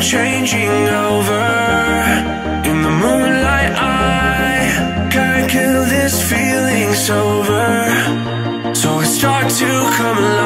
Changing over In the moonlight I can't kill this feeling. Sober, So I start to come alive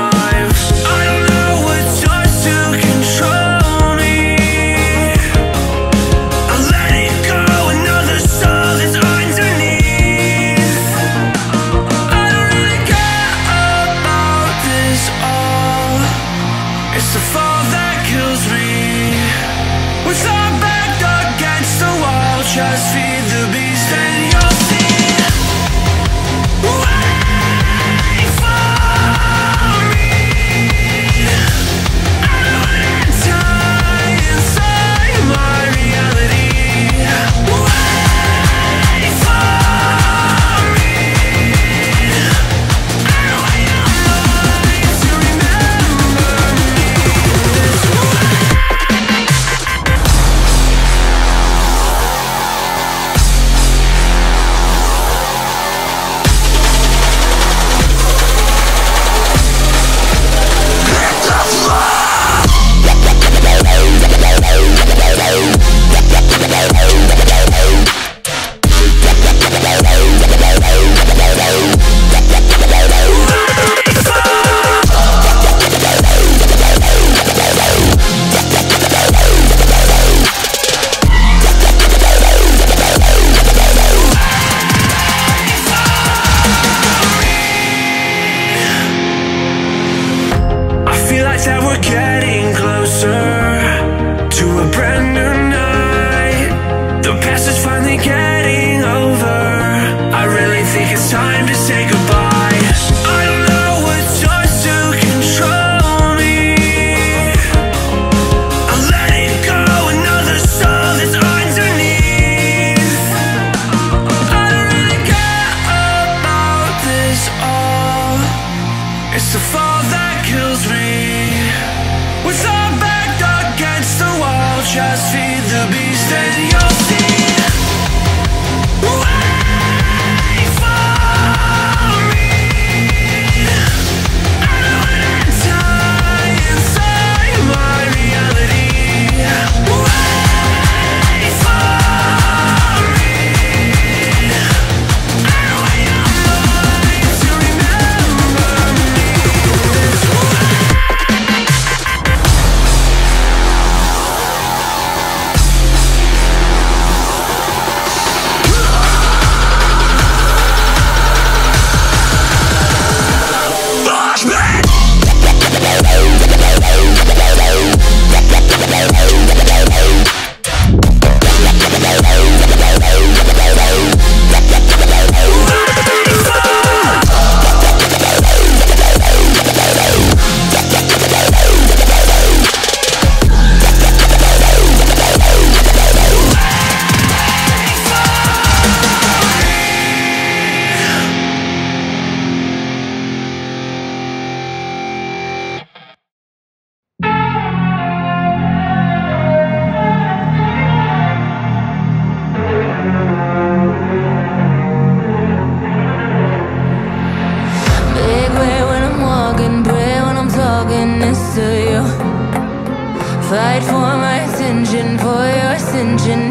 we're getting closer to a brand new night. The past is finally getting over. I really think it's time to say goodbye. engine